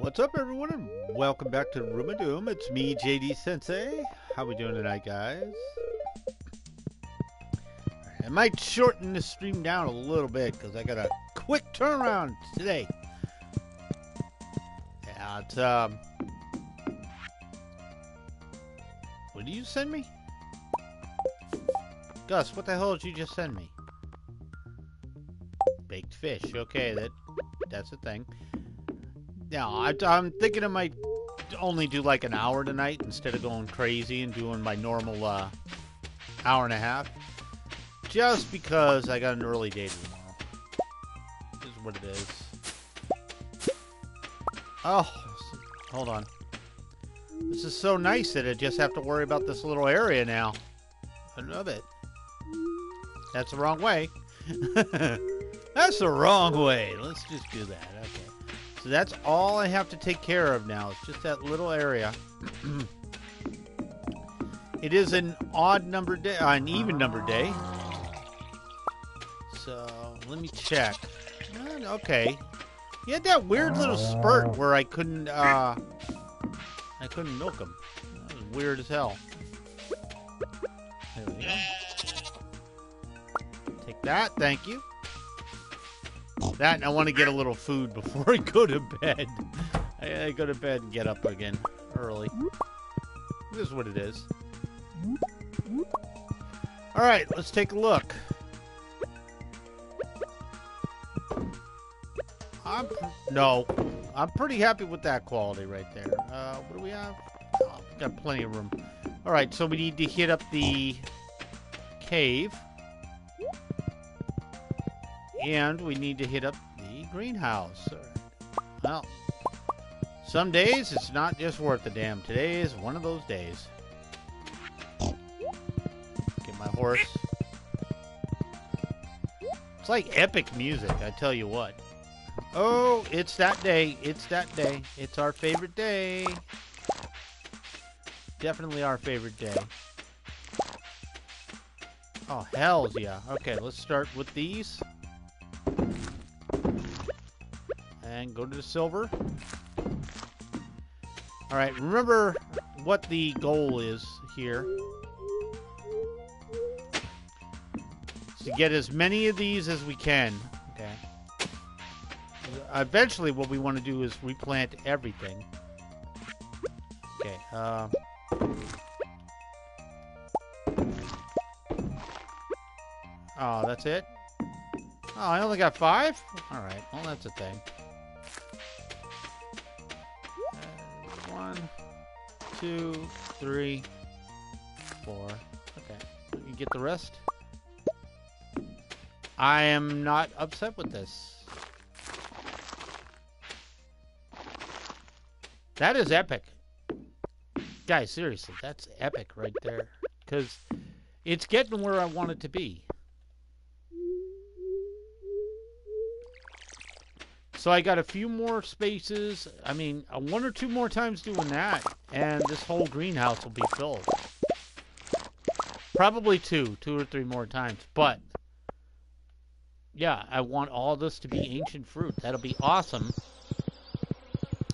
What's up, everyone, and welcome back to Room of Doom. It's me, JD Sensei. How we doing tonight, guys? I might shorten this stream down a little bit because I got a quick turnaround today. Yeah, it's um. What did you send me? Gus, what the hell did you just send me? Baked fish. Okay, that that's a thing. Now, I, I'm thinking I might only do like an hour tonight instead of going crazy and doing my normal uh, hour and a half. Just because I got an early day tomorrow. This is what it is. Oh, hold on. This is so nice that I just have to worry about this little area now. I love it. That's the wrong way. That's the wrong way. Let's just do that. Okay. So that's all I have to take care of now. It's just that little area. it is an odd number day, uh, an even number day. So let me check. Okay. He had that weird little spurt where I couldn't, uh, I couldn't milk him. That was weird as hell. There we go. Take that, thank you. That and I want to get a little food before I go to bed. I, go to bed and get up again early. This is what it is. All right, let's take a look. I'm no, I'm pretty happy with that quality right there. Uh, what do we have? Oh, we got plenty of room. All right, so we need to hit up the cave. And we need to hit up the greenhouse. Well, some days it's not just worth the damn. Today is one of those days. Get my horse. It's like epic music, I tell you what. Oh, it's that day. It's that day. It's our favorite day. Definitely our favorite day. Oh, hells yeah. Okay, let's start with these. And go to the silver. Alright, remember what the goal is here. to get as many of these as we can. Okay. Eventually, what we want to do is replant everything. Okay. Uh, oh, that's it? Oh, I only got five? Alright, well, that's a thing. Two, three, four. Okay. You get the rest? I am not upset with this. That is epic. Guys, seriously, that's epic right there. Because it's getting where I want it to be. So I got a few more spaces. I mean, uh, one or two more times doing that, and this whole greenhouse will be filled. Probably two, two or three more times. But, yeah, I want all this to be ancient fruit. That'll be awesome.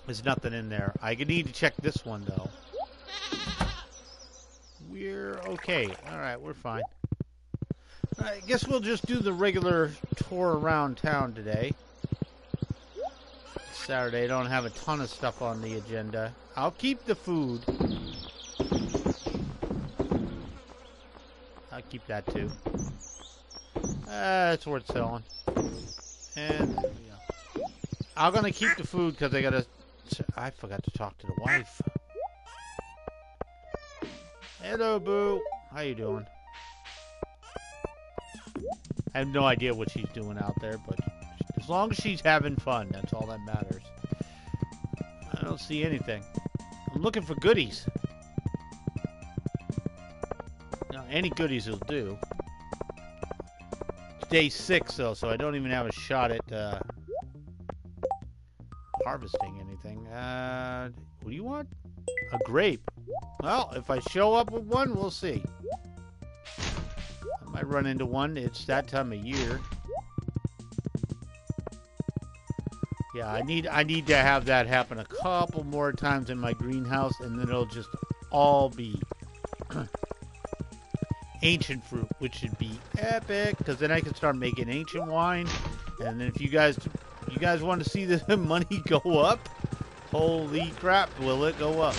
There's nothing in there. I need to check this one, though. We're okay. Alright, we're fine. I guess we'll just do the regular tour around town today. Saturday. I don't have a ton of stuff on the agenda. I'll keep the food. I'll keep that too. Uh, it's worth selling. And yeah. I'm gonna keep the food because I gotta. I forgot to talk to the wife. Hello, Boo. How you doing? I have no idea what she's doing out there, but as long as she's having fun, that's all that matters. I don't see anything. I'm looking for goodies. Now, any goodies will do. It's day six, though, so I don't even have a shot at uh, harvesting anything. Uh, what do you want? A grape. Well, if I show up with one, we'll see. I might run into one. It's that time of year. Yeah, I need I need to have that happen a couple more times in my greenhouse, and then it'll just all be ancient fruit, which should be epic. Because then I can start making ancient wine, and then if you guys you guys want to see the money go up, holy crap, will it go up?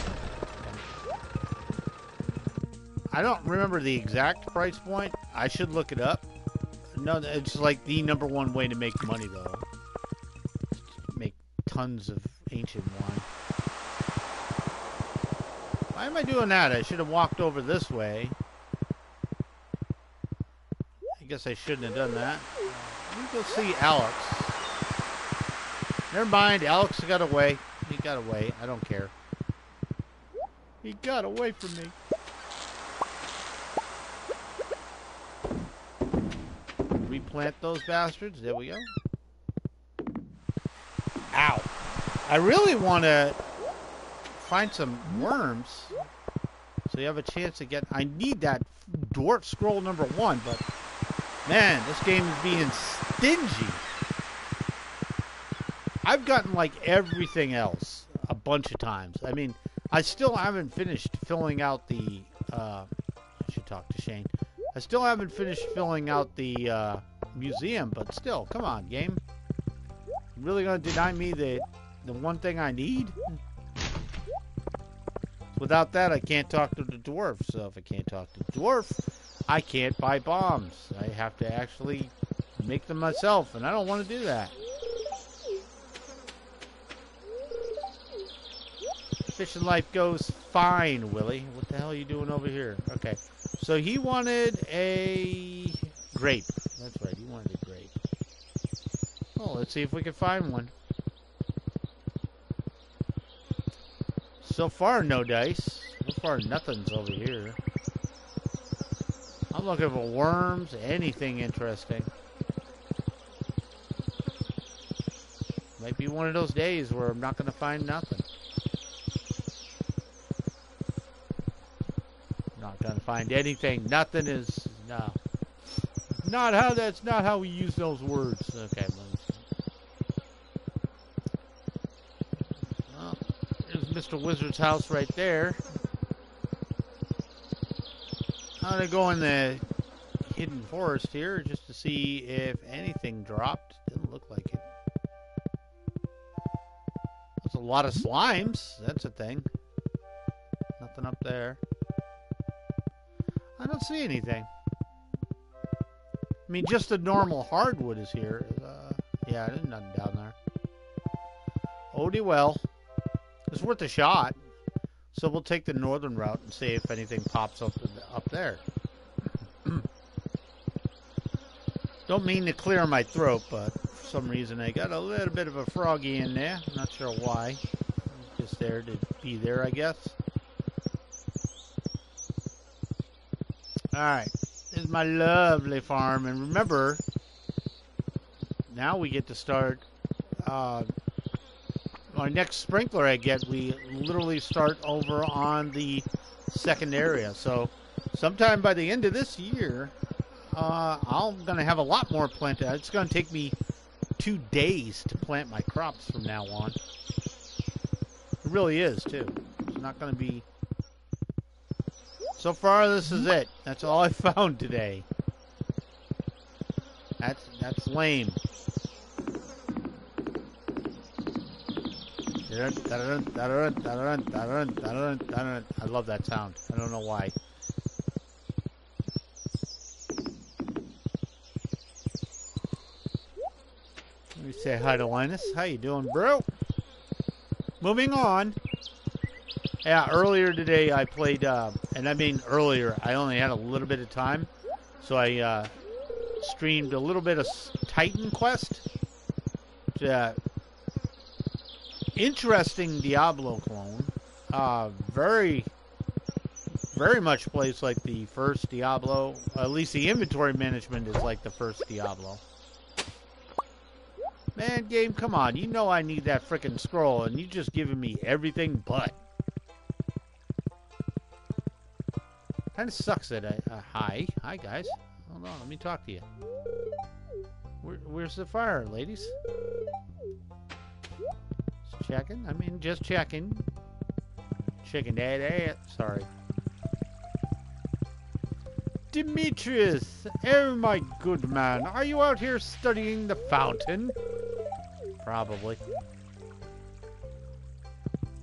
I don't remember the exact price point. I should look it up. No, it's like the number one way to make money, though. Tons of ancient wine. Why am I doing that? I should have walked over this way. I guess I shouldn't have done that. Let me go see Alex. Never mind, Alex got away. He got away. I don't care. He got away from me. Replant those bastards. There we go. I really want to find some worms so you have a chance to get... I need that dwarf scroll number one, but... Man, this game is being stingy. I've gotten like everything else a bunch of times. I mean, I still haven't finished filling out the... Uh, I should talk to Shane. I still haven't finished filling out the uh, museum, but still, come on, game. You really gonna deny me the the one thing I need? Without that, I can't talk to the dwarf. So if I can't talk to the dwarf, I can't buy bombs. I have to actually make them myself, and I don't want to do that. Fishing life goes fine, Willy. What the hell are you doing over here? Okay. So he wanted a grape. That's right, he wanted a grape. Oh, let's see if we can find one. So far, no dice. So far, nothing's over here. I'm looking for worms, anything interesting. Might be one of those days where I'm not going to find nothing. Not going to find anything. Nothing is... No. Not how... That's not how we use those words. Okay, Mr. Wizard's house right there. I'm go in the hidden forest here just to see if anything dropped. Didn't look like it. That's a lot of slimes. That's a thing. Nothing up there. I don't see anything. I mean, just the normal hardwood is here. Uh, yeah, there's nothing down there. Odie well. It's worth a shot. So we'll take the northern route and see if anything pops up up there. Don't mean to clear my throat, but for some reason I got a little bit of a froggy in there. Not sure why. Just there to be there, I guess. Alright. This is my lovely farm. And remember, now we get to start uh, our next sprinkler I get, we literally start over on the second area. So sometime by the end of this year, uh, I'm going to have a lot more planted. It's going to take me two days to plant my crops from now on. It really is, too. It's not going to be... So far, this is it. That's all I found today. That's, that's lame. I love that sound. I don't know why. Let me say hi to Linus. How you doing, bro? Moving on. Yeah, earlier today I played, uh, and I mean earlier, I only had a little bit of time, so I uh, streamed a little bit of Titan Quest. To, interesting Diablo clone. Uh, very, very much plays like the first Diablo. At least the inventory management is like the first Diablo. Man, game, come on. You know I need that freaking scroll, and you just giving me everything but. Kind of sucks that I... Uh, hi. Hi, guys. Hold on, let me talk to you. Where, where's the fire, ladies? Checking. I mean, just checking. Chicken dad, eh? Sorry. Demetrius, oh my good man, are you out here studying the fountain? Probably.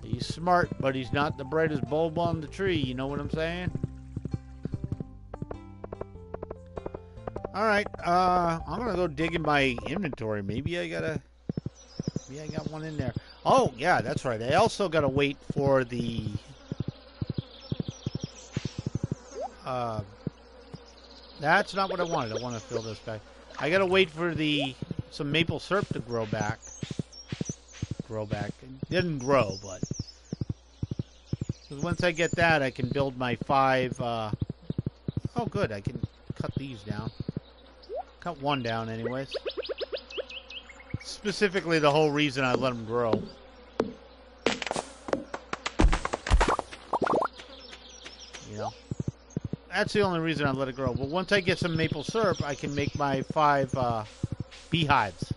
He's smart, but he's not the brightest bulb on the tree, you know what I'm saying? Alright, uh, I'm gonna go dig in my inventory. Maybe I gotta... Maybe I got one in there. Oh, yeah, that's right. I also gotta wait for the... Uh, that's not what I wanted. I want to fill this back. I gotta wait for the some maple syrup to grow back. Grow back. It didn't grow, but once I get that, I can build my five. Uh... Oh, good. I can cut these down. Cut one down, anyways. Specifically, the whole reason I let them grow. Know that's the only reason I let it grow. But once I get some maple syrup, I can make my five uh, beehives.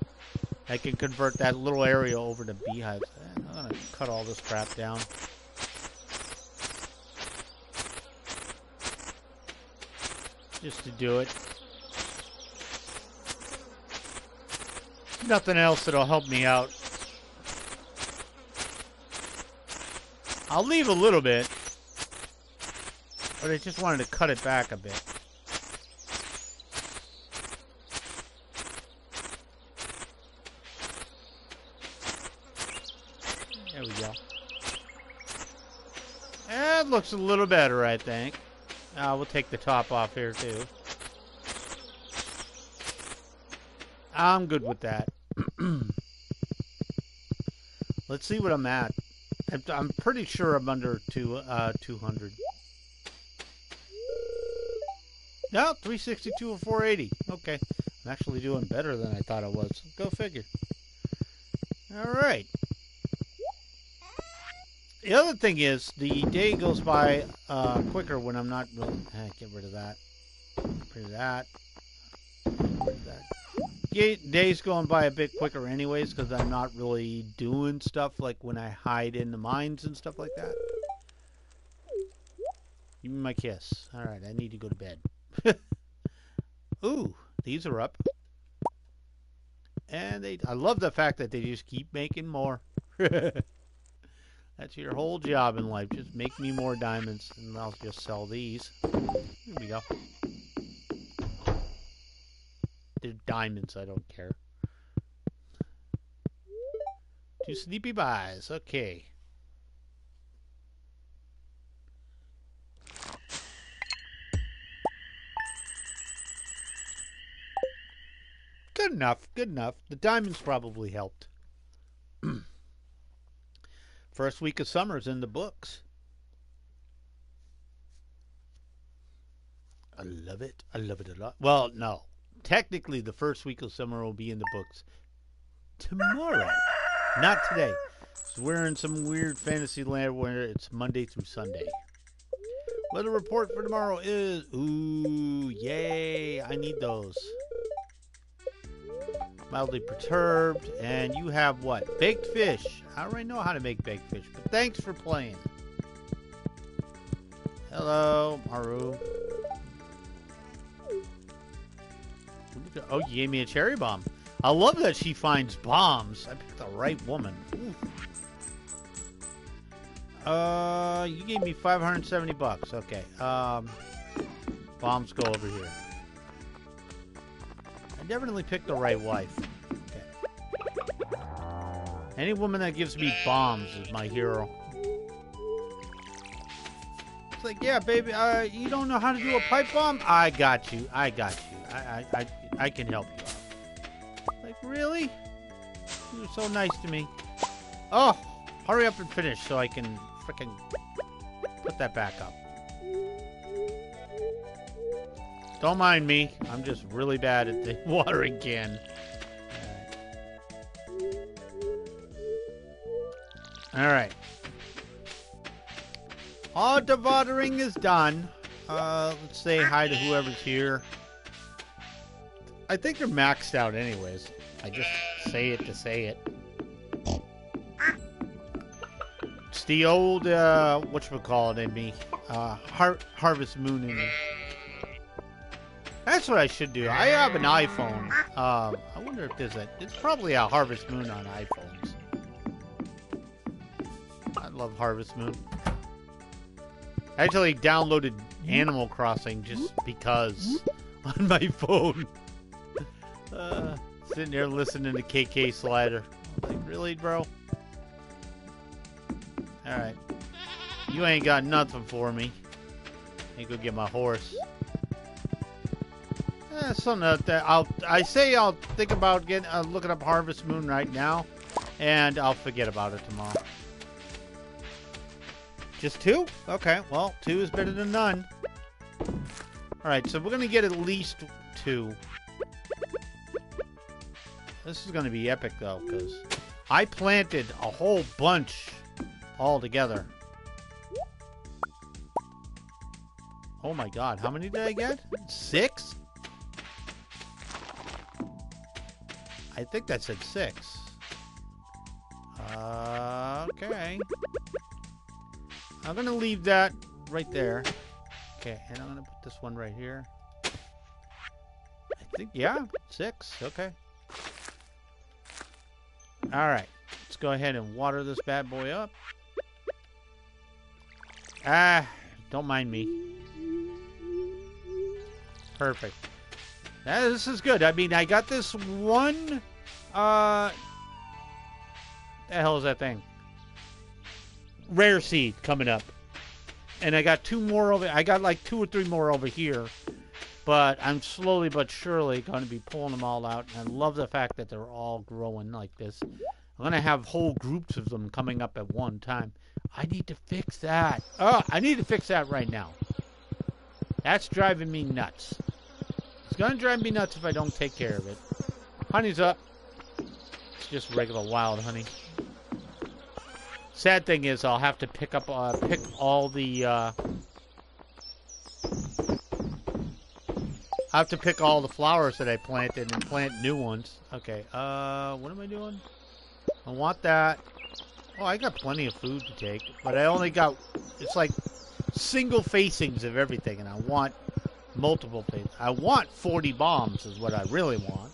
I can convert that little area over to beehives. I'm gonna cut all this crap down. Just to do it. Nothing else that'll help me out. I'll leave a little bit. But I just wanted to cut it back a bit. There we go. That looks a little better, I think. Uh, we'll take the top off here, too. I'm good with that. Let's see what I'm at. I'm pretty sure I'm under two, uh, 200. No, 362 or 480. Okay. I'm actually doing better than I thought I was. Go figure. All right. The other thing is, the day goes by uh, quicker when I'm not really... Eh, get rid of that. Get rid of that. Get rid of that. Days going by a bit quicker anyways because I'm not really doing stuff like when I hide in the mines and stuff like that. Give me my kiss. Alright, I need to go to bed. Ooh, these are up. And they I love the fact that they just keep making more. That's your whole job in life. Just make me more diamonds and I'll just sell these. Here we go. They're diamonds, I don't care. Two sleepy buys, okay. Good enough. Good enough. The diamonds probably helped. First week of summer's in the books. I love it. I love it a lot. Well, no. Technically, the first week of summer will be in the books tomorrow, not today. So we're in some weird fantasy land where it's Monday through Sunday. Weather report for tomorrow is ooh, yay! I need those mildly perturbed, and you have what? Baked fish. I already know how to make baked fish, but thanks for playing. Hello, Maru. Oh, you gave me a cherry bomb. I love that she finds bombs. I picked the right woman. Ooh. Uh, you gave me 570 bucks. Okay. Um, bombs go over here I definitely picked the right wife. Okay. Any woman that gives me bombs is my hero. It's like, yeah, baby, uh, you don't know how to do a pipe bomb? I got you. I got you. I, I, I, I can help you out. Like, really? You're so nice to me. Oh, hurry up and finish so I can freaking put that back up. Don't mind me. I'm just really bad at the watering can. All right. All the watering is done. Uh, let's say hi to whoever's here. I think they're maxed out anyways. I just say it to say it. It's the old uh, what you call it in me, uh, Har- Harvest Moon in me. That's what I should do. I have an iPhone. Um, I wonder if there's a. It's probably a Harvest Moon on iPhones. I love Harvest Moon. I actually downloaded Animal Crossing just because on my phone. Uh, sitting there listening to KK Slider. Like, really, bro? Alright. You ain't got nothing for me. I go get my horse. Eh, something that I'll I say I'll think about getting uh, looking up Harvest Moon right now, and I'll forget about it tomorrow. Just two? Okay, well, two is better than none. Alright, so we're gonna get at least two. This is gonna be epic though, because I planted a whole bunch all together. Oh my god, how many did I get? Six? I think that said six. Uh, okay. I'm gonna leave that right there. Okay, and I'm gonna put this one right here. I think, yeah, six. Okay. All right. Let's go ahead and water this bad boy up. Ah, don't mind me. Perfect. Yeah, this is good. I mean, I got this one. Uh, the hell is that thing? Rare seed coming up, and I got two more over. I got like two or three more over here, but I'm slowly but surely going to be pulling them all out. And I love the fact that they're all growing like this. I'm going to have whole groups of them coming up at one time. I need to fix that. Oh, I need to fix that right now. That's driving me nuts. It's going to drive me nuts if I don't take care of it. Honey's up. It's just regular wild honey. Sad thing is, I'll have to pick up, uh, pick all the, uh, I have to pick all the flowers that I planted and plant new ones. Okay, uh, what am I doing? I want that. Oh, I got plenty of food to take, but I only got, it's like single facings of everything, and I want multiple things. I want 40 bombs is what I really want.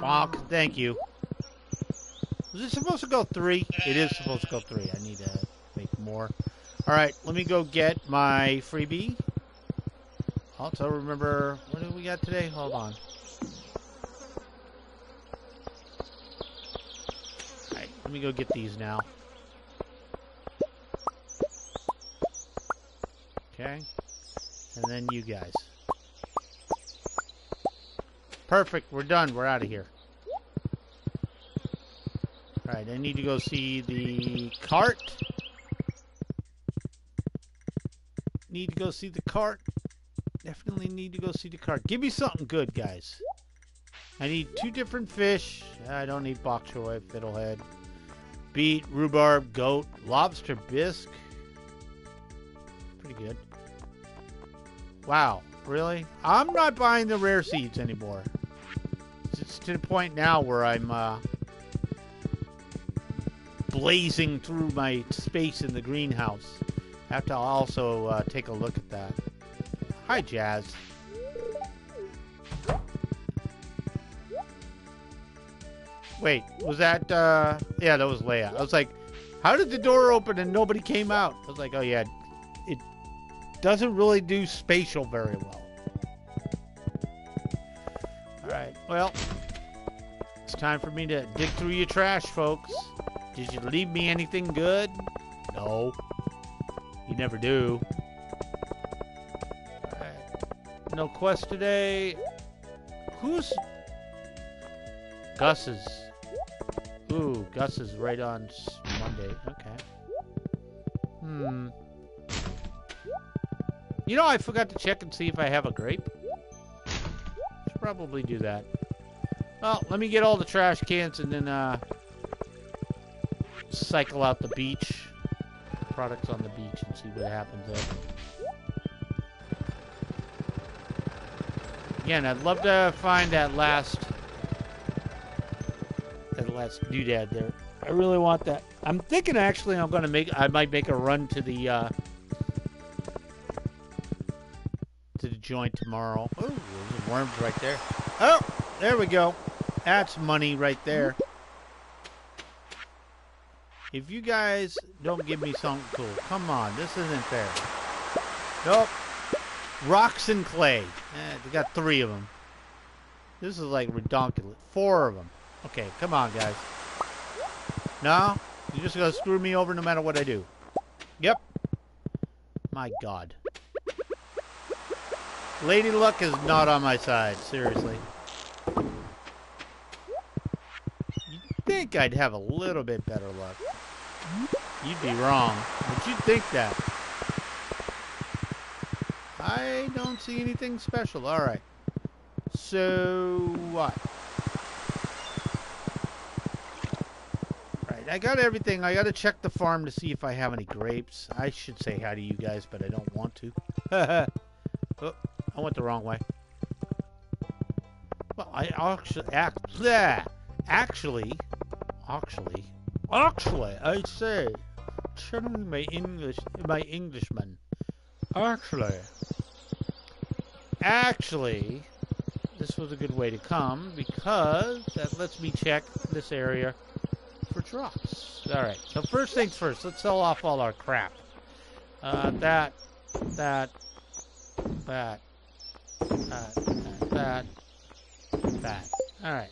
Bonk, thank you. Was it supposed to go three? It is supposed to go three. I need to make more. Alright, let me go get my freebie. Also, remember, what do we got today? Hold on. Alright, let me go get these now. Okay. And then you guys. Perfect, we're done. We're out of here. Alright, I need to go see the cart. Need to go see the cart. Definitely need to go see the cart. Give me something good, guys. I need two different fish. I don't need bok choy, fiddlehead. Beet, rhubarb, goat, lobster bisque. Pretty good. Wow, really? I'm not buying the rare seeds anymore. It's to the point now where I'm uh, blazing through my space in the greenhouse. Have to also uh, take a look at that. Hi, Jas. Wait, was that, uh, yeah, that was Leah. I was like, how did the door open and nobody came out? I was like, oh yeah, it doesn't really do spatial very well. Alright, well, it's time for me to dig through your trash, folks. Did you leave me anything good? No. Never do. Alright. No quest today. Who's... Gus's. Ooh, Gus is right on Monday. Okay. Hmm. You know, I forgot to check and see if I have a grape. Should probably do that. Well, let me get all the trash cans and then, uh, cycle out the beach. Products on the beach and see what happens there. Again, I'd love to find that last Yes, doodad there. I really want that. I'm thinking actually I'm gonna make I might make a run to the uh to the joint tomorrow. Oh, there's worms right there. Oh, there we go. That's money right there. If you guys don't give me something cool, come on, this isn't fair. Nope. Rocks and clay. Eh, they got three of them. This is like redonkulous. Four of them. Okay, come on, guys. No? You're just gonna screw me over no matter what I do. Yep. My god. Lady Luck is not on my side, seriously. You'd think I'd have a little bit better luck. You'd be wrong, but you'd think that. I don't see anything special. Alright. So, what? Right, I got everything. I got to check the farm to see if I have any grapes. I should say hi to you guys, but I don't want to. oh, I went the wrong way. Well, I actually, actually, actually, actually, I say, channeling my English, my Englishman. Actually, actually, this was a good way to come because that lets me check this area for drops. Alright, so first things first, let's sell off all our crap. Uh, that, that, that, that, that, that. Alright.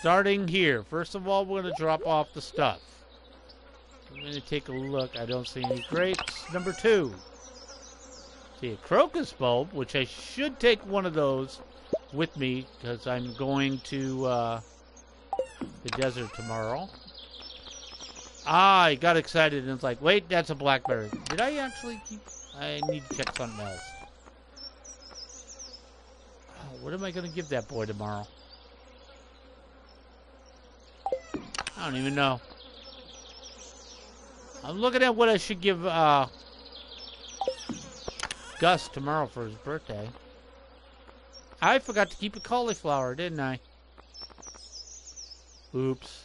Starting here. First of all, we're going to drop off the stuff. I'm going to take a look. I don't see any grapes. Number two. See a crocus bulb, which I should take one of those with me because I'm going to uh, the desert tomorrow. Ah, I got excited and it's like, wait, that's a blackberry. Did I actually keep... I need to check something else. Oh, what am I going to give that boy tomorrow? I don't even know. I'm looking at what I should give uh, Gus tomorrow for his birthday. I forgot to keep a cauliflower, didn't I? Oops.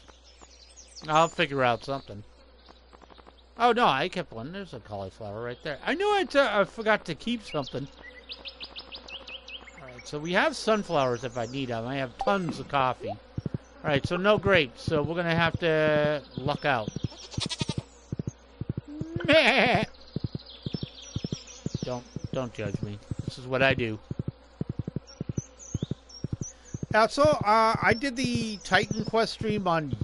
I'll figure out something. Oh, no, I kept one. There's a cauliflower right there. I knew I, I forgot to keep something. Alright, so we have sunflowers if I need them. I have tons of coffee. Alright, so no grapes. So we're going to have to luck out. don't don't judge me. This is what I do. Now, so uh, I did the Titan Quest stream on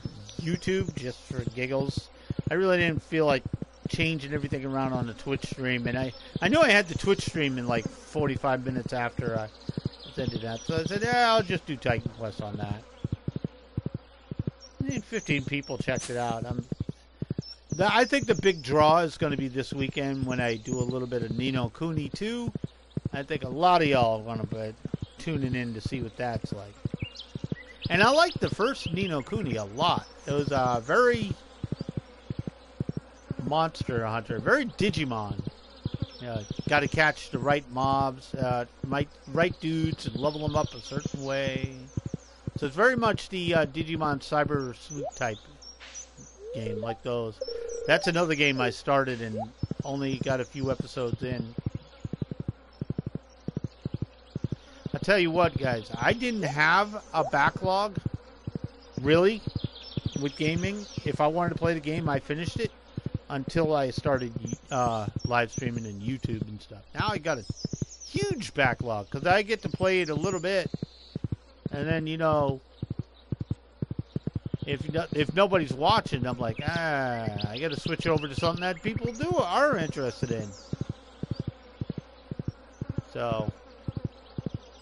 YouTube just for giggles. I really didn't feel like changing everything around on the Twitch stream, and I I knew I had the Twitch stream in like 45 minutes after I ended that, so I said, yeah, I'll just do Titan Quest on that. And 15 people checked it out. I'm the, I think the big draw is going to be this weekend when I do a little bit of Ni no Kuni 2. I think a lot of y'all are going to be tuning in to see what that's like. And I like the first Ni no Kuni a lot. It was uh, very Monster Hunter, very Digimon. Got to catch the right mobs, uh, right, right dudes, and level them up a certain way. So it's very much the uh, Digimon Cyber Sleuth type game, like those. That's another game I started and only got a few episodes in. I tell you what, guys, I didn't have a backlog, really, with gaming. If I wanted to play the game, I finished it until I started uh, live streaming and YouTube and stuff. Now I got a huge backlog because I get to play it a little bit, and then you know if if nobody's watching, I'm like, ah, I got to switch over to something that people do are interested in. So,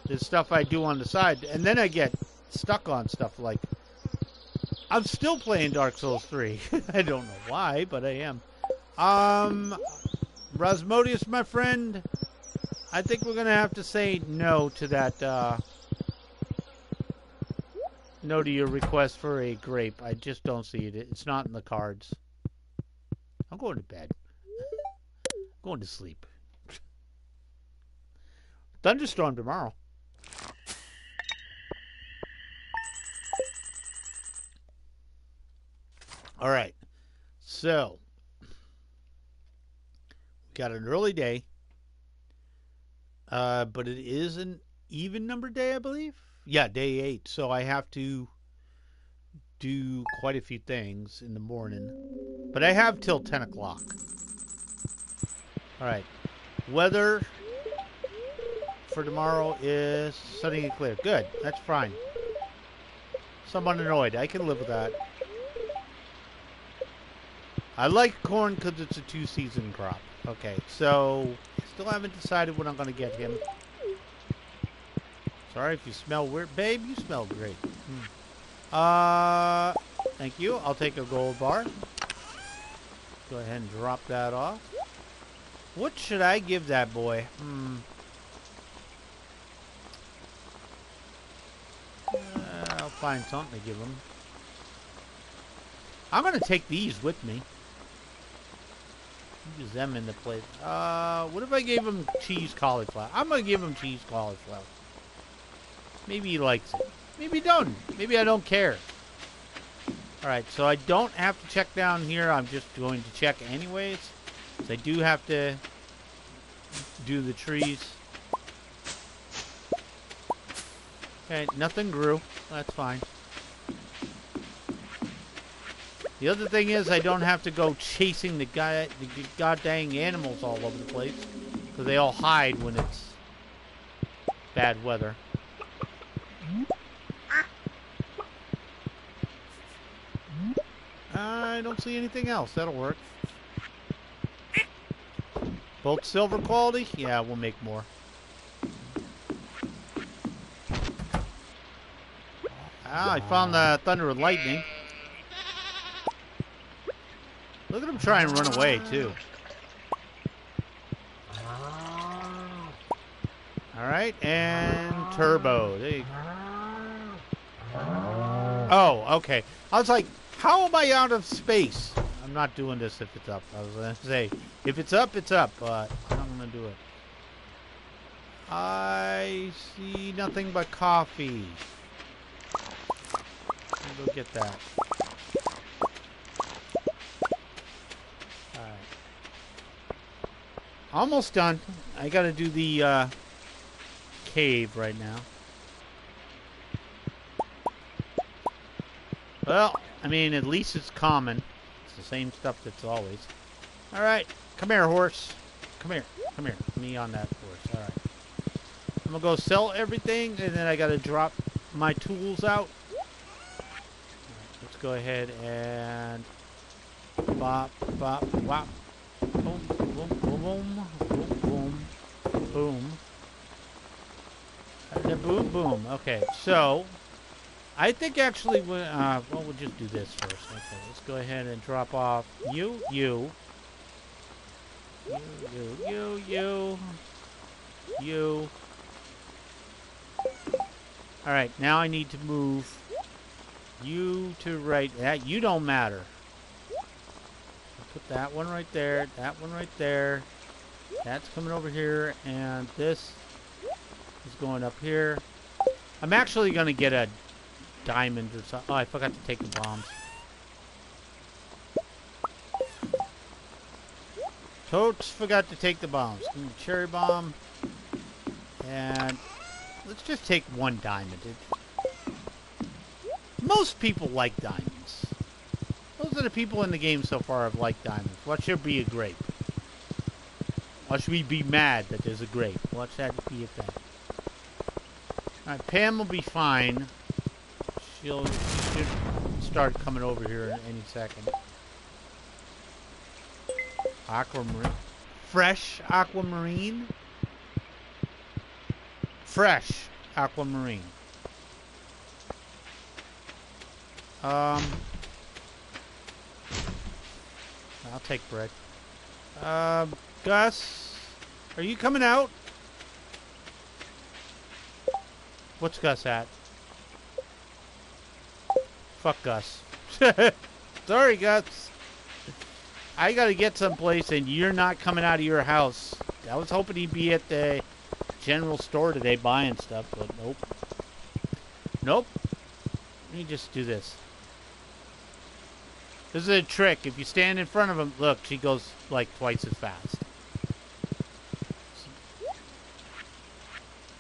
there's stuff I do on the side, and then I get stuck on stuff like I'm still playing Dark Souls 3. I don't know why, but I am. Um, Rasmodius, my friend, I think we're gonna have to say no to that. Uh, no to your request for a grape. I just don't see it. It's not in the cards. I'm going to bed. I'm going to sleep. Thunderstorm tomorrow. All right. So, we got an early day. Uh, but it is an even number day, I believe. Yeah, day eight. So I have to do quite a few things in the morning. But I have till 10 o'clock. All right. Weather for tomorrow is sunny and clear. Good. That's fine. Somewhat annoyed. I can live with that. I like corn because it's a two-season crop. Okay, so still haven't decided what I'm going to get him. Sorry if you smell weird. Babe, you smell great. Hmm. Uh, thank you. I'll take a gold bar. Go ahead and drop that off. What should I give that boy? Hmm. Uh, I'll find something to give him. I'm going to take these with me. Use them in the plate. Uh, what if I gave him cheese cauliflower? I'm going to give him cheese cauliflower. Maybe he likes it. Maybe don't. Maybe I don't care. Alright, so I don't have to check down here. I'm just going to check anyways. So I do have to do the trees. Okay, nothing grew. That's fine. The other thing is I don't have to go chasing the guy, the goddamn animals all over the place. Because they all hide when it's bad weather. I don't see anything else. That'll work. Both silver quality? Yeah, we'll make more. Ah, I found the thunder and lightning. Look at him try and run away, too. Alright, and turbo. Oh, okay. I was like, how am I out of space? I'm not doing this if it's up. I was to say, if it's up, it's up, but I'm not to do it. I see nothing but coffee. Go get that. Alright. Almost done. I gotta do the uh, cave right now. Well, I mean, at least it's common. It's the same stuff that's always. Alright, come here, horse. Come here, come here. Me on that horse. Alright. I'm gonna go sell everything, and then I gotta drop my tools out. let's go ahead and bop, bop, boom, boom, boom, boom, boom, boom. And then boom, boom. Okay, so I think actually, uh, well, we'll just do this first. Okay, let's go ahead and drop off you, you, you, you, you, you, you. All right, now I need to move you to right. That you don't matter. Put that one right there. That one right there. That's coming over here, and this is going up here. I'm actually going to get a diamond or something. Oh, I forgot to take the bombs. Totes forgot to take the bombs. Cherry bomb. And let's just take one diamond. It, most people like diamonds. Those are the people in the game so far have liked diamonds. Watch there be a grape. Watch we be mad that there's a grape. Watch that be a thing. Alright, Pam will be fine she'll she start coming over here in any second. Aquamarine. Fresh aquamarine? Fresh aquamarine. Um, I'll take bread. Uh, Gus, are you coming out? What's Gus at? Fuck Gus. Sorry, Gus. I gotta get someplace and you're not coming out of your house. I was hoping he'd be at the general store today buying stuff, but nope. Nope. Let me just do this. This is a trick. If you stand in front of him, look, she goes like twice as fast.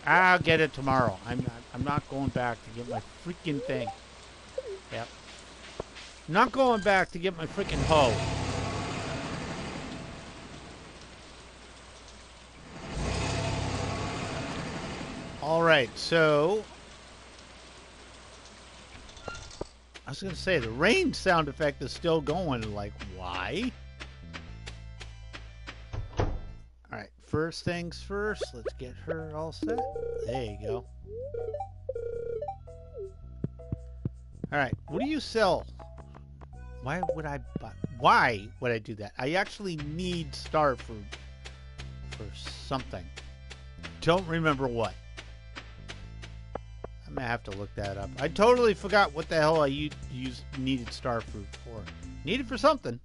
I'll get it tomorrow. I'm not, I'm not going back to get my freaking thing. Yep. Not going back to get my freaking hoe. All right, so I was gonna say the rain sound effect is still going. Like, why? First things first. Let's get her all set. There you go. All right, what do you sell? Why would I buy? Why would I do that? I actually need star for for something. Don't remember what. I'm gonna have to look that up. I totally forgot what the hell I used needed star fruit for. Needed for something.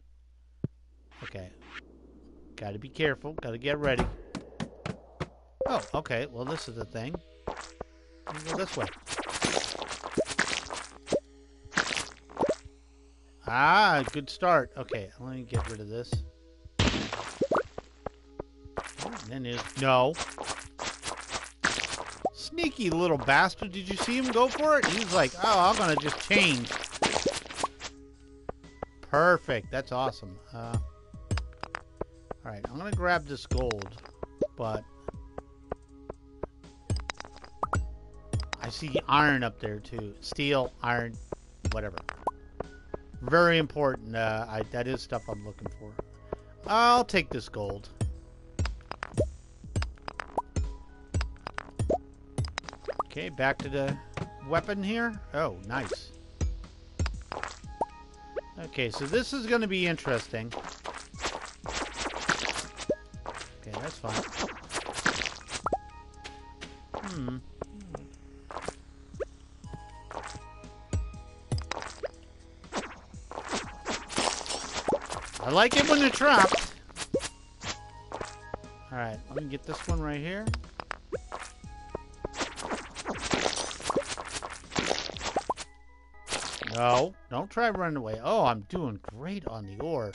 Okay. Gotta be careful. Gotta get ready. Oh, okay. Well, this is the thing. Go this way. Ah, good start. Okay, let me get rid of this. Then is no. Sneaky little bastard. Did you see him go for it? He's like, oh, I'm to just change. Perfect. That's awesome. Uh, Alright, I'm to grab this gold. But... I see iron up there, too. Steel, iron, whatever. Very important. Uh, I, that is stuff I'm looking for. I'll take this gold. Okay, back to the weapon here. Oh, nice. Okay, so this is going to be interesting. Like it when they're trapped. Alright, let me get this one right here. No, don't try running away. Oh, I'm doing great on the ore.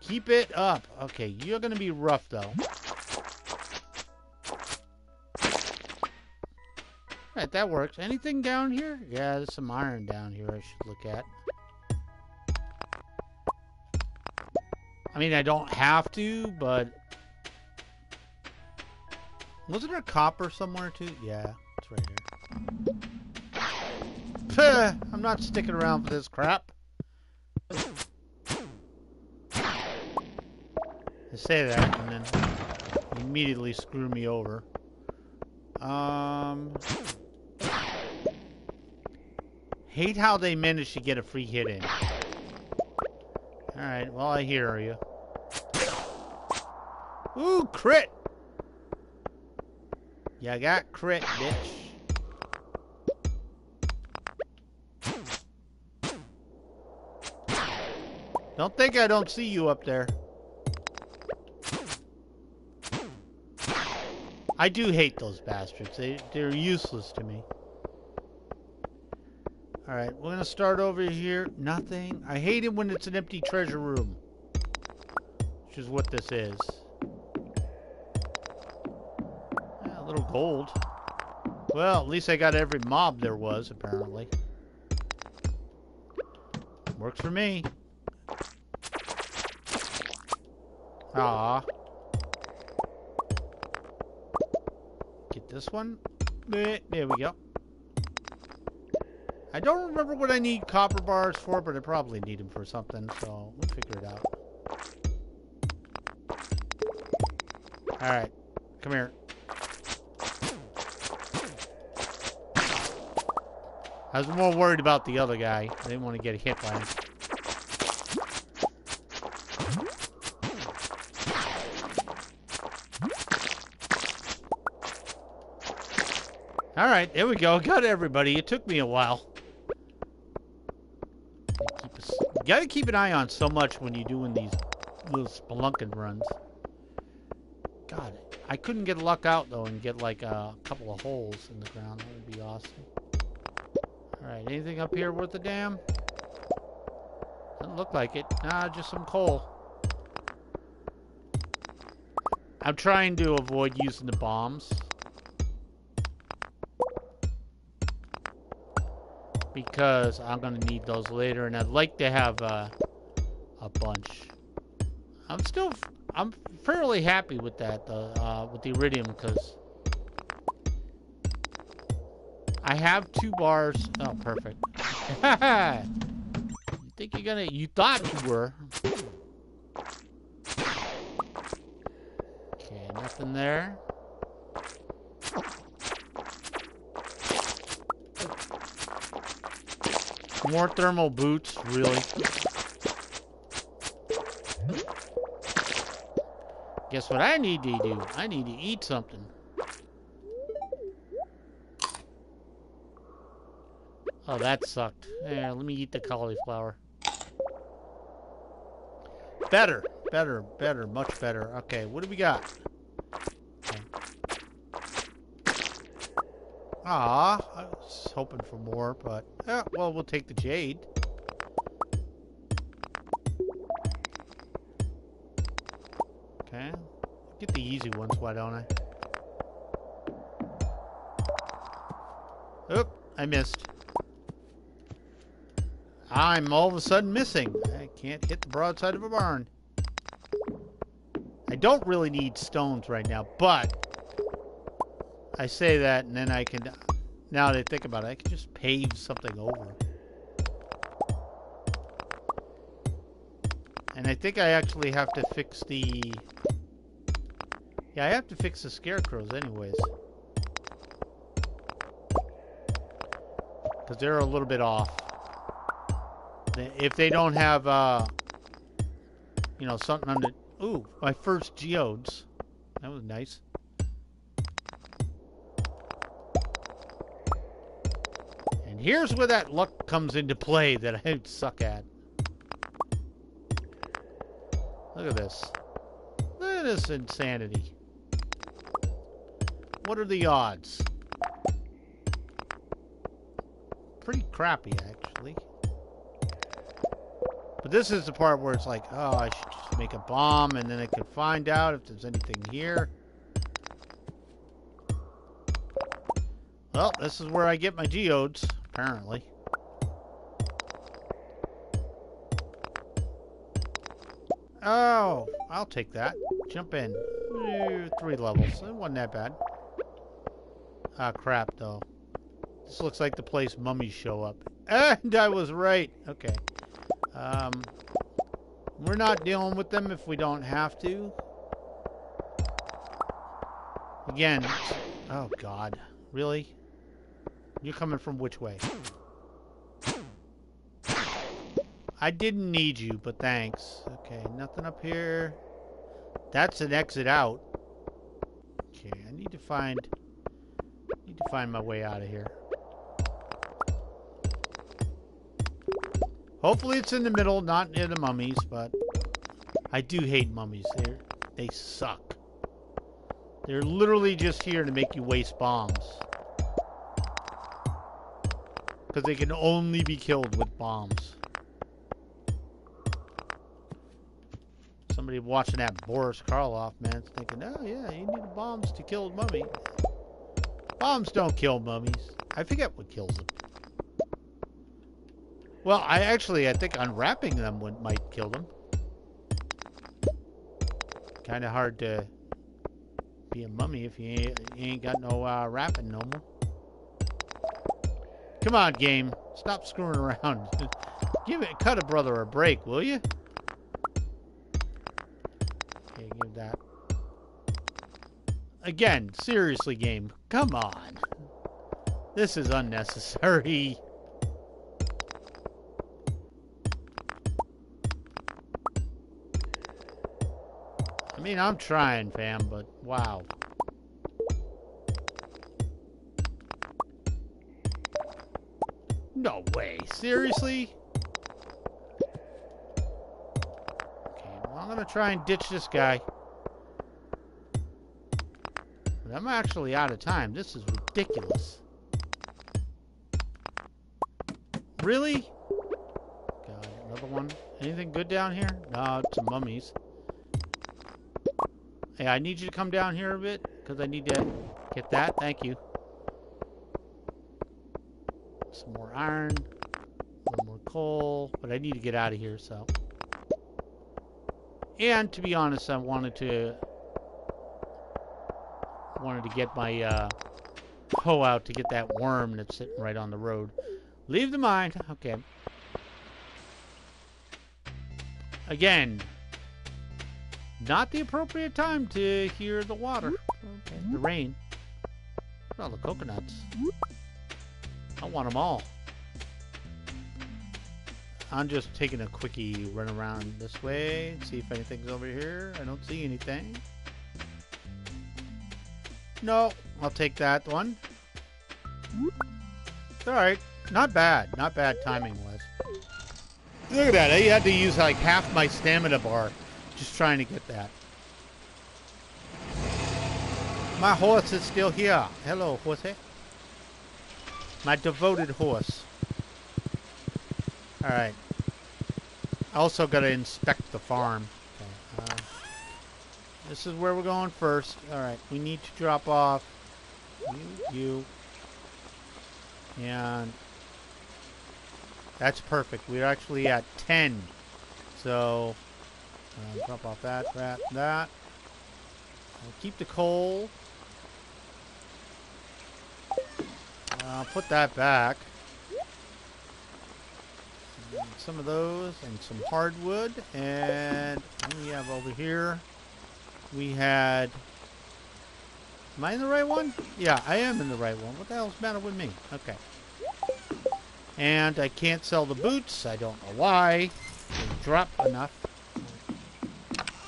Keep it up. Okay, you're going to be rough, though. Alright, that works. Anything down here? Yeah, there's some iron down here I should look at. I mean, I don't have to, but... Wasn't there a copper somewhere, too? Yeah, it's right here. I'm not sticking around for this crap. I say that and then immediately screw me over. Um, hate how they managed to get a free hit in. Alright, well I hear you. Ooh, crit! I got crit, bitch. Don't think I don't see you up there. I do hate those bastards. They, they're useless to me. Alright, we're going to start over here. Nothing. I hate it when it's an empty treasure room. Which is what this is. Little gold. Well, at least I got every mob there was, apparently. Works for me. Ah. Get this one. There we go. I don't remember what I need copper bars for, but I probably need them for something, so we'll figure it out. Alright. Come here. I was more worried about the other guy. I didn't want to get hit by him. Alright, there we go. Got everybody. It took me a while. You gotta keep an eye on so much when you're doing these little spelunking runs. God, I couldn't get luck out, though, and get, like, a couple of holes in the ground. That would be awesome. Alright, anything up here worth a damn? Doesn't look like it. Nah, just some coal. I'm trying to avoid using the bombs. Because I'm going to need those later, and I'd like to have uh, a bunch. I'm still, I'm fairly happy with that, though, uh, with the iridium, because I have two bars. Oh, perfect. you think you're gonna, you thought you were. Okay, nothing there. More thermal boots, really. Guess what I need to do? I need to eat something. Oh, that sucked. Yeah, let me eat the cauliflower. Better, better, better, much better. Okay, what do we got? Ah, I was hoping for more, but yeah, well, we'll take the jade. Okay, get the easy ones, why don't I? Oop, I missed. I'm all of a sudden missing. I can't hit the broadside of a barn. I don't really need stones right now, but I say that and then I can, now that I think about it, I can just pave something over. And I think I actually have to fix the, yeah, I have to fix the scarecrows anyways. Because they're a little bit off if they don't have, uh, you know, something on the... Ooh, my first geodes. That was nice. And here's where that luck comes into play that I suck at. Look at this. Look at this insanity. What are the odds? Pretty crappy, actually. But this is the part where it's like, oh, I should just make a bomb and then I can find out if there's anything here. Well, this is where I get my geodes, apparently. Oh, I'll take that. Jump in. Three levels. It wasn't that bad. Ah, crap, though. This looks like the place mummies show up. And I was right. Okay. Um, we're not dealing with them if we don't have to. Again, oh god, really? You're coming from which way? I didn't need you, but thanks. Okay, nothing up here. That's an exit out. Okay, I need to find need to find my way out of here. Hopefully it's in the middle, not near the mummies, but I do hate mummies. They they suck. They're literally just here to make you waste bombs. Because they can only be killed with bombs. Somebody watching that Boris Karloff, man, thinking, oh yeah, you need bombs to kill a mummy. Bombs don't kill mummies. I forget what kills them. Well, I actually, I think unwrapping them would, might kill them. Kind of hard to be a mummy if you ain't, you ain't got no uh, wrapping no more. Come on, game. Stop screwing around. give it, cut a brother a break, will you? Okay, give that. Again, seriously, game. Come on. This is unnecessary. mean, I'm trying, fam, but wow. No way. Seriously? Okay, well, I'm going to try and ditch this guy. But I'm actually out of time. This is ridiculous. Really? God, another one? Anything good down here? No, some mummies. Hey, I need you to come down here a bit, because I need to get that. Thank you. Some more iron. Little more coal. But I need to get out of here, so... And, to be honest, I wanted to... wanted to get my, uh... hoe out to get that worm that's sitting right on the road. Leave the mine. Okay. Again, not the appropriate time to hear the water. Okay, the rain. All the coconuts. I want them all. I'm just taking a quickie run around this way, see if anything's over here. I don't see anything. No, I'll take that one. Alright, not bad. Not bad timing-wise. Look at that. I had to use like half my stamina bar just trying to get that. My horse is still here. Hello, horse. My devoted horse. Alright. I also got to inspect the farm. Okay, uh, this is where we're going first. Alright, we need to drop off you, you, and that's perfect. We're actually at 10. So, uh, drop off that, that, that. I'll keep the coal. I'll put that back. And some of those and some hardwood. And we have over here, we had... Am I in the right one? Yeah, I am in the right one. What the hell's the matter with me? Okay. And I can't sell the boots. I don't know why. They drop enough.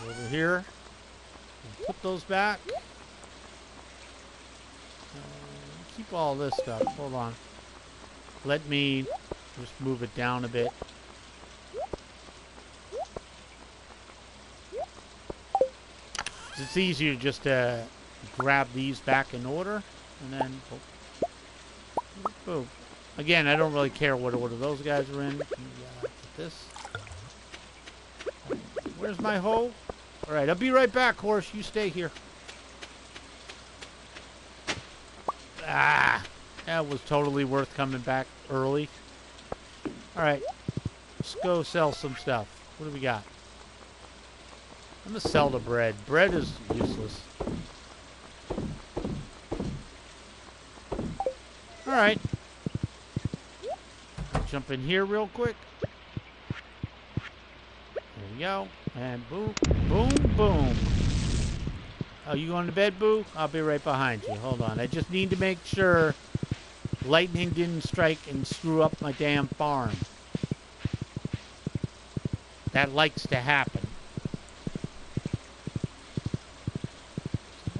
Over here. Put those back. Uh, keep all this stuff. Hold on. Let me just move it down a bit. It's easier just to grab these back in order. And then... Oh, boom. Again, I don't really care what order those guys are in. this. Where's my hoe? Alright, I'll be right back, horse. You stay here. Ah! That was totally worth coming back early. Alright. Let's go sell some stuff. What do we got? I'm gonna sell the bread. Bread is useless. Alright. Jump in here real quick. There we go. And boom, boom, boom. Are you going to bed, Boo? I'll be right behind you. Hold on. I just need to make sure lightning didn't strike and screw up my damn farm. That likes to happen.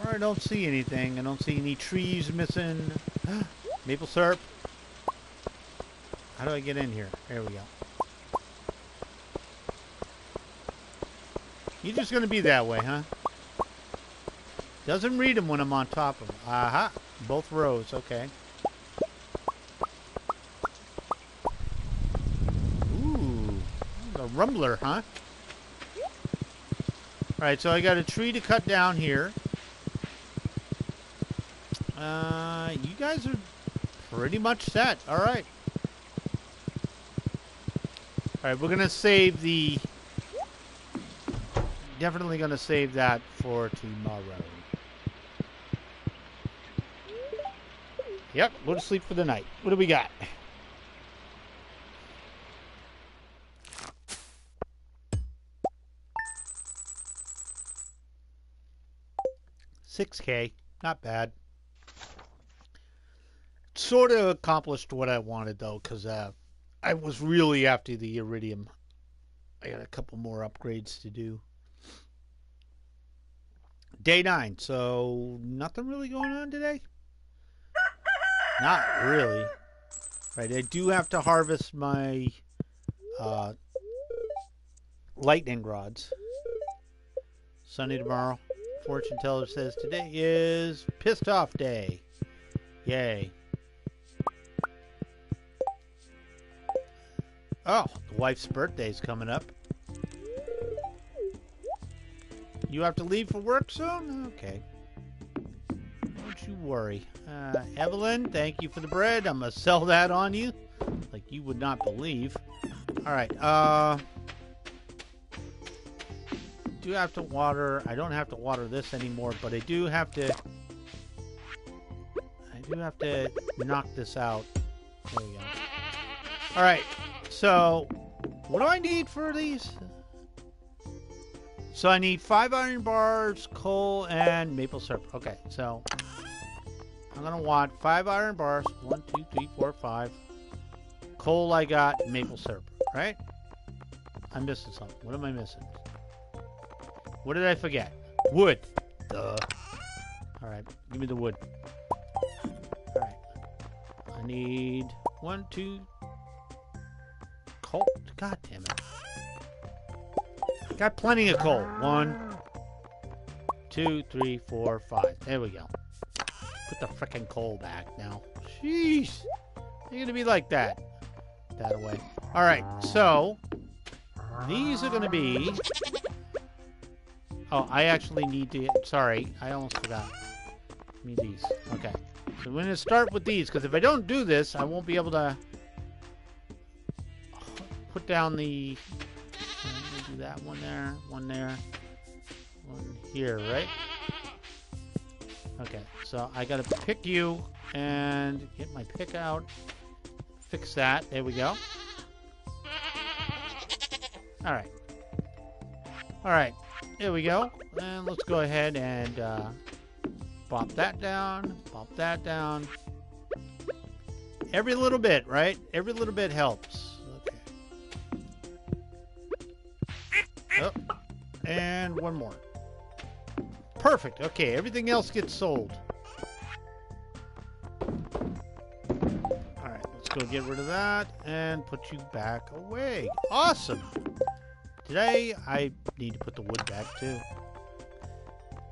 I don't see anything. I don't see any trees missing. Maple syrup. How do I get in here? There we go. You're just going to be that way, huh? Doesn't read them when I'm on top of them. Aha. Both rows. Okay. Ooh. A rumbler, huh? Alright, so I got a tree to cut down here. Uh, you guys are pretty much set. Alright. Alright, we're going to save the... Definitely going to save that for tomorrow. Yep, go to sleep for the night. What do we got? Six K, not bad. Sort of accomplished what I wanted though, because uh, I was really after the iridium. I got a couple more upgrades to do. Day nine, so nothing really going on today. Not really. Right, I do have to harvest my uh, lightning rods. Sunny tomorrow. Fortune teller says today is pissed off day. Yay. Oh, the wife's birthday's coming up. You have to leave for work soon? Okay. Don't you worry. Uh, Evelyn, thank you for the bread. I'm gonna sell that on you. Like you would not believe. Alright, uh... Do have to water... I don't have to water this anymore, but I do have to... I do have to knock this out. There we go. Alright, so... What do I need for these? So I need five iron bars, coal, and maple syrup. Okay, so I'm gonna want five iron bars. One, two, three, four, five. Coal I got, maple syrup, right? I'm missing something. What am I missing? What did I forget? Wood. Duh. Alright, give me the wood. Alright. I need one, two, coal. God damn it. Got plenty of coal. One, two, three, four, five. There we go. Put the frickin' coal back now. Jeez. You're gonna be like that. That away. Alright, so these are gonna be Oh, I actually need to sorry, I almost forgot. Need these. Okay. So we're gonna start with these, because if I don't do this, I won't be able to put down the that one there, one there, one here, right? Okay, so I gotta pick you and get my pick out. Fix that. There we go. Alright. Alright. There we go. And let's go ahead and uh, pop that down. Pop that down. Every little bit, right? Every little bit helps. And one more. Perfect. Okay, everything else gets sold. Alright, let's go get rid of that and put you back away. Awesome! Today, I need to put the wood back too.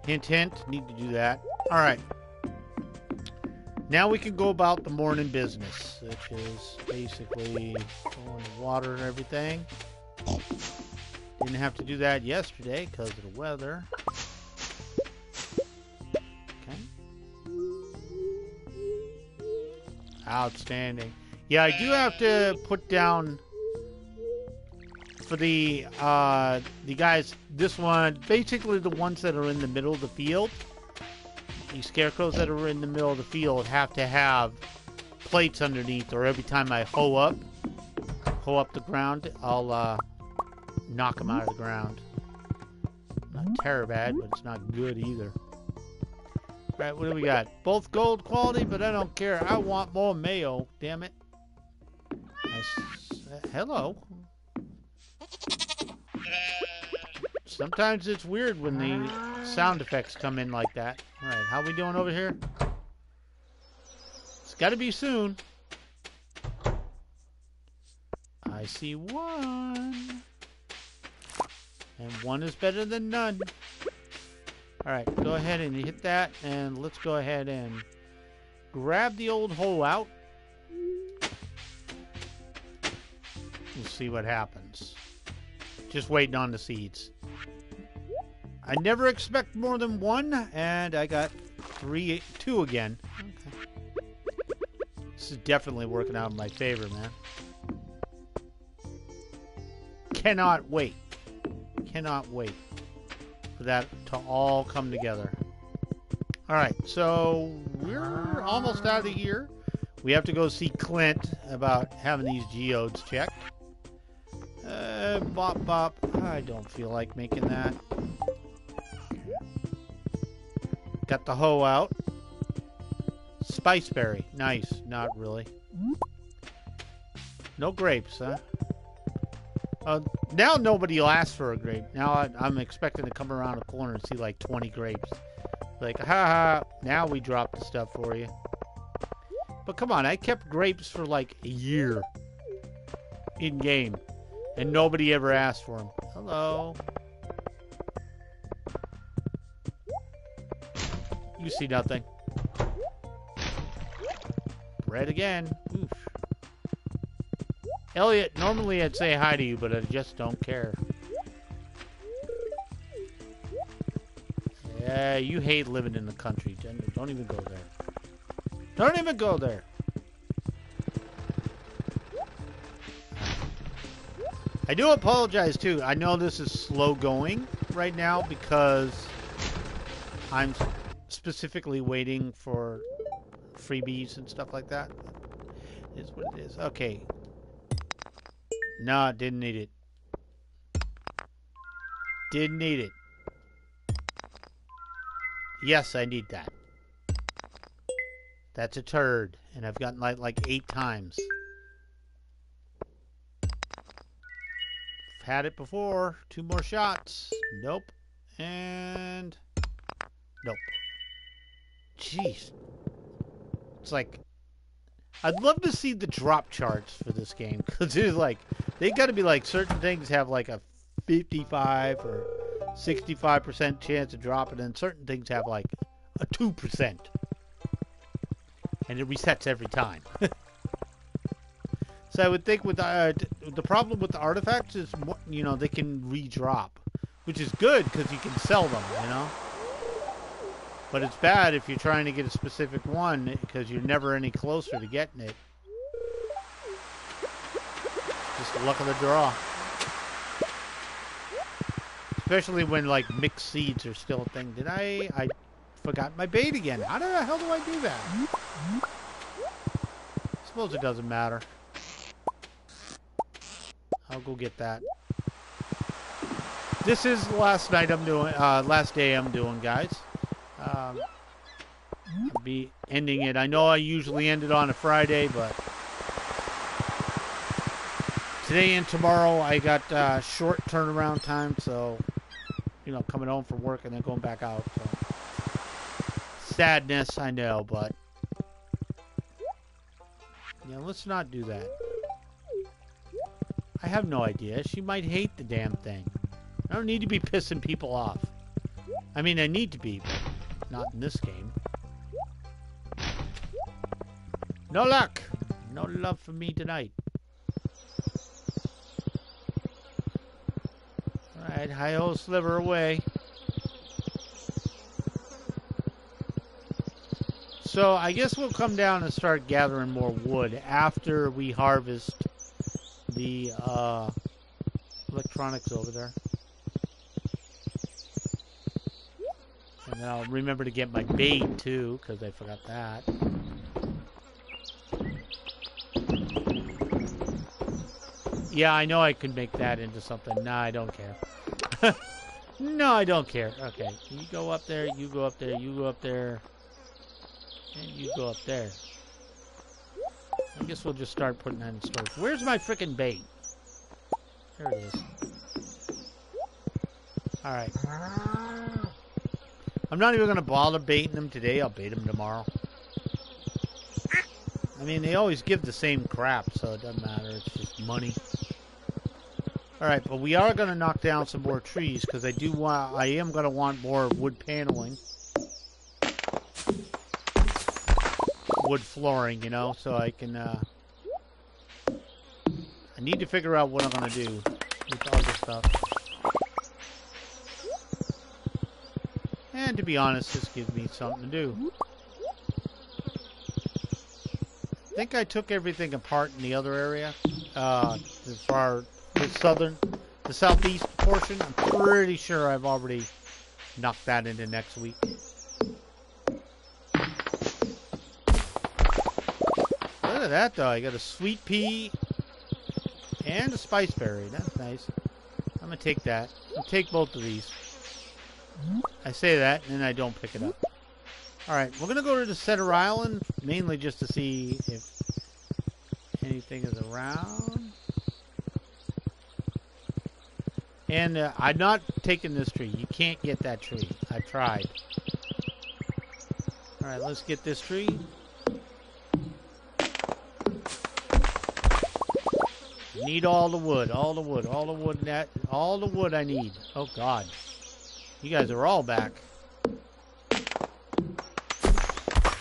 Hint, hint, need to do that. Alright. Now we can go about the morning business, which is basically going to water and everything. Didn't have to do that yesterday because of the weather. Okay. Outstanding. Yeah, I do have to put down for the uh, the guys. This one, basically the ones that are in the middle of the field. These scarecrows that are in the middle of the field have to have plates underneath, or every time I hoe up, hoe up the ground, I'll uh, knock them out of the ground. Not terrible bad, but it's not good either. Right, what do we got? Both gold quality, but I don't care. I want more mayo, damn it. Uh, hello. Sometimes it's weird when the sound effects come in like that. Alright, how we doing over here? It's gotta be soon. I see one. And one is better than none. Alright, go ahead and hit that. And let's go ahead and grab the old hole out. We'll see what happens. Just waiting on the seeds. I never expect more than one, and I got three, two again. Okay. This is definitely working out in my favor, man. Cannot wait cannot wait for that to all come together. Alright, so we're almost out of year. We have to go see Clint about having these geodes checked. Uh, bop bop. I don't feel like making that. Got the hoe out. Spiceberry. Nice. Not really. No grapes, huh? Uh, now nobody will ask for a grape. Now I, am expecting to come around a corner and see like 20 grapes. Like, haha, now we dropped the stuff for you. But come on, I kept grapes for like a year in game, and nobody ever asked for them. Hello. You see nothing. Bread again. Oof. Elliot, normally I'd say hi to you, but I just don't care. Yeah, you hate living in the country. Don't even go there. Don't even go there. I do apologize too. I know this is slow going right now because I'm specifically waiting for freebies and stuff like that. Is what it is. Okay. No, didn't need it. Didn't need it. Yes, I need that. That's a turd, and I've gotten like like eight times. Had it before. Two more shots. Nope. And... Nope. Jeez. It's like... I'd love to see the drop charts for this game. Because it's like... They got to be like... Certain things have like a 55 or 65% chance of dropping. And certain things have like a 2%. And it resets every time. So I would think with the, uh, the problem with the artifacts is, you know, they can redrop, which is good because you can sell them, you know. But it's bad if you're trying to get a specific one because you're never any closer to getting it. Just luck of the draw. Especially when like mixed seeds are still a thing. Did I? I forgot my bait again. How the hell do I do that? I suppose it doesn't matter. I'll go get that. This is last night I'm doing, uh, last day I'm doing, guys. Um, be ending it. I know I usually end it on a Friday, but today and tomorrow I got uh, short turnaround time, so you know, coming home from work and then going back out. So sadness, I know, but yeah, let's not do that. I have no idea. She might hate the damn thing. I don't need to be pissing people off. I mean, I need to be, but not in this game. No luck! No love for me tonight. Alright, hi-ho Silver away. So I guess we'll come down and start gathering more wood after we harvest the uh, electronics over there. And I'll remember to get my bait too, because I forgot that. Yeah, I know I could make that into something. Nah, I don't care. no, I don't care. Okay, you go up there, you go up there, you go up there, and you go up there. I guess we'll just start putting that in storage. Where's my freaking bait? There it is. Alright. I'm not even going to bother baiting them today. I'll bait them tomorrow. I mean, they always give the same crap, so it doesn't matter. It's just money. Alright, but we are going to knock down some more trees, because I do want, I am going to want more wood paneling. wood flooring, you know, so I can, uh... I need to figure out what I'm gonna do with all this stuff. And to be honest, this gives me something to do. I think I took everything apart in the other area. Uh, as far the southern, the southeast portion. I'm pretty sure I've already knocked that into next week. Look at that, though. I got a sweet pea and a spice berry. That's nice. I'm to take that. I'll take both of these. I say that, and I don't pick it up. Alright, we're going to go to the center island, mainly just to see if anything is around. And uh, I'm not taking this tree. You can't get that tree. I tried. Alright, let's get this tree. Need all the wood, all the wood, all the wood that all the wood I need. Oh god. You guys are all back.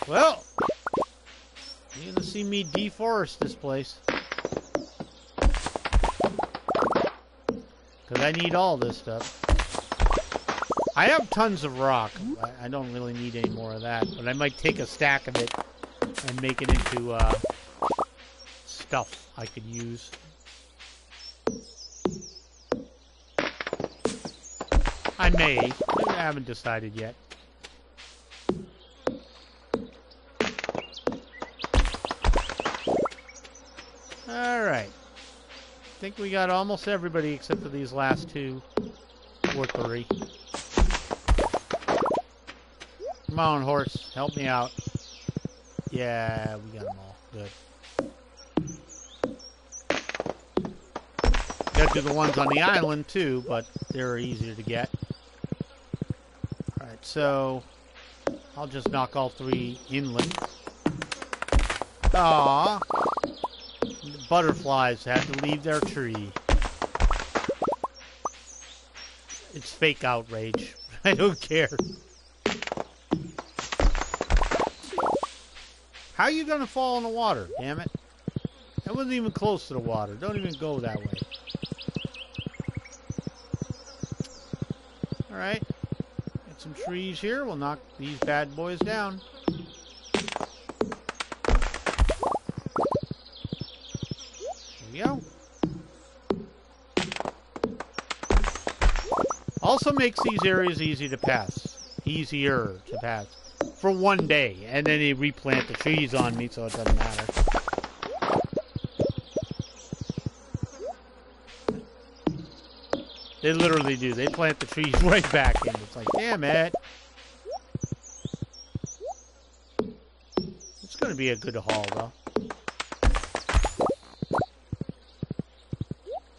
Well, you're gonna see me deforest this place. Cause I need all this stuff. I have tons of rock. I, I don't really need any more of that, but I might take a stack of it and make it into uh, stuff I could use. I may. I haven't decided yet. Alright. I think we got almost everybody except for these last two or three. Come on, horse. Help me out. Yeah, we got them all. Good. Got to the ones on the island, too, but they're easier to get. So... I'll just knock all three inland. Ah, butterflies had to leave their tree. It's fake outrage. I don't care. How are you gonna fall in the water, damn it? That wasn't even close to the water. Don't even go that way. Alright. Got some trees here. We'll knock these bad boys down. There we go. Also makes these areas easy to pass. Easier to pass. For one day. And then they replant the trees on me so it doesn't matter. They literally do. They plant the trees right back in. It's like, damn it. It's going to be a good haul, though.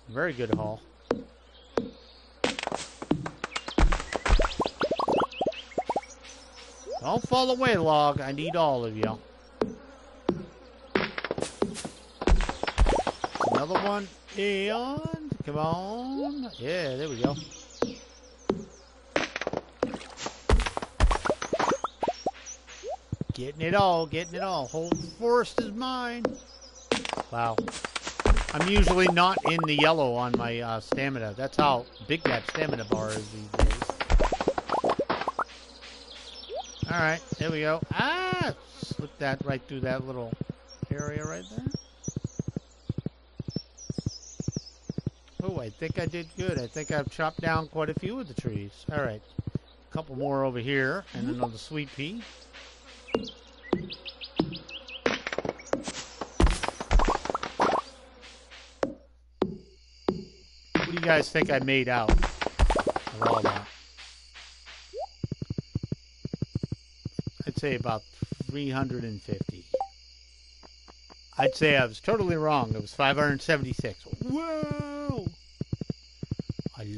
Very good haul. Don't fall away, log. I need all of you. Another one. And come on. Yeah, there we go. Getting it all, getting it all. Whole forest is mine. Wow. I'm usually not in the yellow on my uh, stamina. That's how big that stamina bar is these days. Alright, there we go. Ah! Slip that right through that little area right there. I think I did good. I think I've chopped down quite a few of the trees. Alright. A couple more over here, and mm-hmm. another sweet pea. What do you guys think I made out of all that? I'd say about 350. I'd say I was totally wrong. It was 576. Whoa!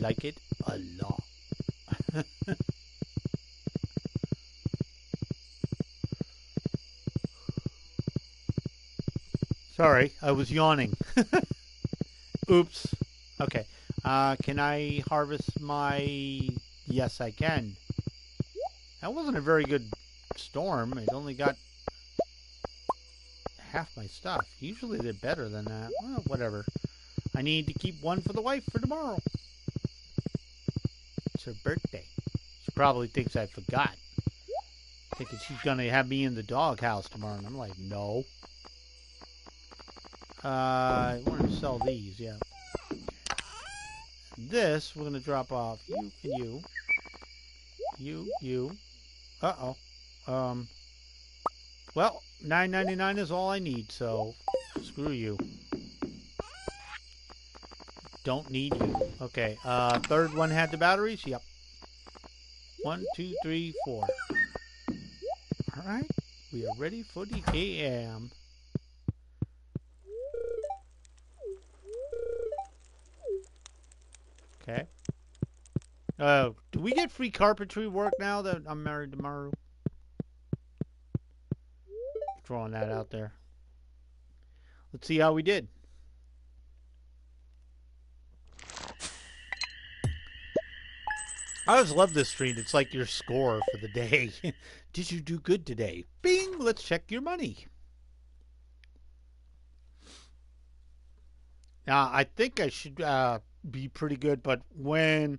Like it a lot. Sorry, I was yawning. Oops. Okay. Uh, can I harvest my... Yes, I can. That wasn't a very good storm. It only got half my stuff. Usually they're better than that. Well, whatever. I need to keep one for the wife for tomorrow. Her birthday. She probably thinks I forgot. Thinking she's going to have me in the doghouse tomorrow. And I'm like, no. Uh, I want to sell these, yeah. This, we're going to drop off you and you. You, you. Uh-oh. Um, well, nine ninety nine is all I need, so screw you. Don't need you. Okay, uh, third one had the batteries? Yep. One, two, three, four. Alright, we are ready for the AM. Okay. Uh, do we get free carpentry work now that I'm married to Maru? throwing that out there. Let's see how we did. I always love this stream. It's like your score for the day. did you do good today? Bing! Let's check your money. Now, I think I should uh, be pretty good, but when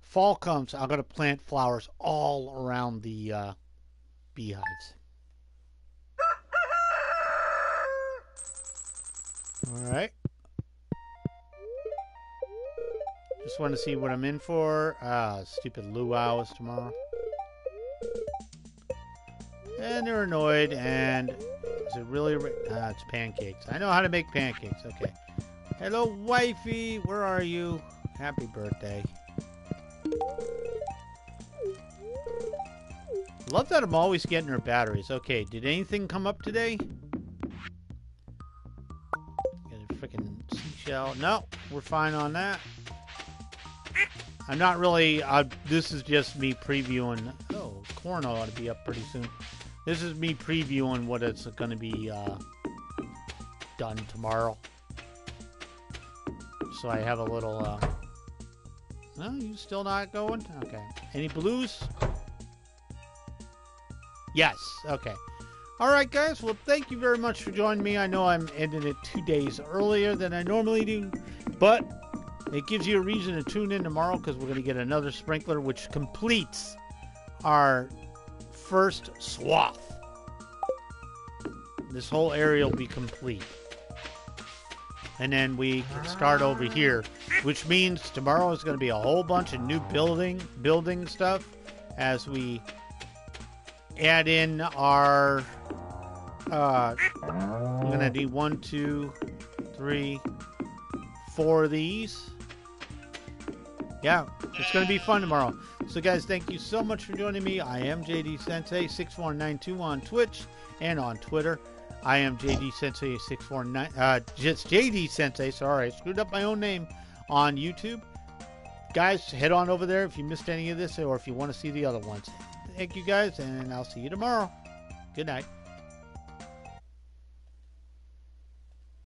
fall comes, I'm gonna plant flowers all around the uh, beehives. All right. Just want to see what I'm in for. Ah, stupid luau is tomorrow. And they're annoyed, and is it really? Ah, it's pancakes. I know how to make pancakes. Okay. Hello, wifey. Where are you? Happy birthday. Love that I'm always getting her batteries. Okay, did anything come up today? Get a freaking seashell. No, we're fine on that. I'm not really. Uh, this is just me previewing. Oh, corn ought to be up pretty soon. This is me previewing what it's going to be uh, done tomorrow. So I have a little. Uh, no, you still not going? Okay. Any blues? Yes. Okay. All right, guys. Well, thank you very much for joining me. I know I'm ending it two days earlier than I normally do, but it gives you a reason to tune in tomorrow because we're going to get another sprinkler, which completes our first swath. This whole area will be complete. And then we can start over here, which means tomorrow is going to be a whole bunch of new building building stuff as we add in our uh I'm gonna do one, two, three, four of these. Yeah, it's gonna be fun tomorrow. So guys, thank you so much for joining me. I am JD Sensei 6492 on Twitch and on Twitter. I am JD Sensei 649 uh just JD Sensei, sorry, I screwed up my own name on YouTube. Guys, head on over there if you missed any of this or if you want to see the other ones. Thank you guys, and I'll see you tomorrow. Good night.